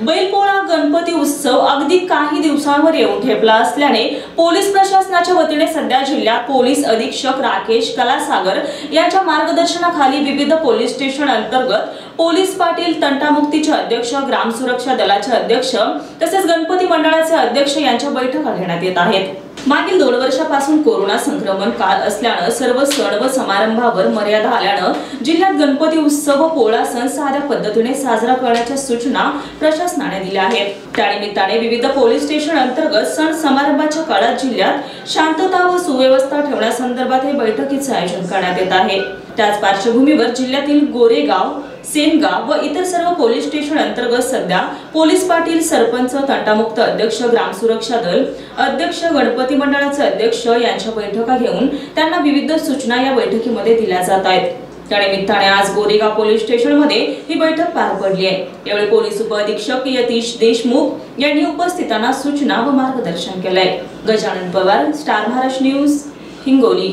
बैलपोळा गणपती उत्सव अगदी काही दिवसांवर येऊन ठेपला असल्याने पोलीस प्रशासनाच्या वतीने सध्या जिल्ह्यात पोलीस अधीक्षक राकेश कलासागर यांच्या मार्गदर्शनाखाली विविध पोलीस स्टेशन अंतर्गत पोलीस पाटील तंटामुक्तीचे अध्यक्ष ग्राम सुरक्षा दलाचे अध्यक्ष तसेच गणपती मंडळाचे अध्यक्ष यांच्या बैठका घेण्यात येत आहेत. मागील दोन वर्षापासून कोरोना संक्रमण काळ असल्यानं सर्व सण व समारंभावर मर्यादा आल्यानं जिल्ह्यात गणपती उत्सव व पोळा सण साध्या पद्धतीने साजरा करण्याच्या सूचना प्रशासनाने दिल्या आहेत. त्यानिमित्ताने विविध पोलीस स्टेशन अंतर्गत सण समारंभाच्या काळात जिल्ह्यात शांतता व सुव्यवस्था ठेवण्यासंदर्भात हे बैठकीचे आयोजन करण्यात येत आहे. त्याच पार्श्वभूमीवर जिल्ह्यातील गोरेगाव सेनगाव व इतर सर्व पोलीस स्टेशन अंतर्गत सध्या पोलीस पाटील सरपंच तंटामुक्त अध्यक्ष ग्राम सुरक्षा दल अध्यक्ष गणपती मंडळाचे अध्यक्ष यांच्या बैठका घेऊन त्यांना विविध सूचना या बैठकीमध्ये दिल्या जात आहेत. त्यानिमित्ताने आज गोरेगाव पोलीस स्टेशनमध्ये ही बैठक पार पडली आहे. यावेळी पोलीस उपअधीक्षक यतीश देशमुख यांनी उपस्थितांना सूचना व मार्गदर्शन केलंय. Gajanan Pawar star Maharashtra news Hingoli.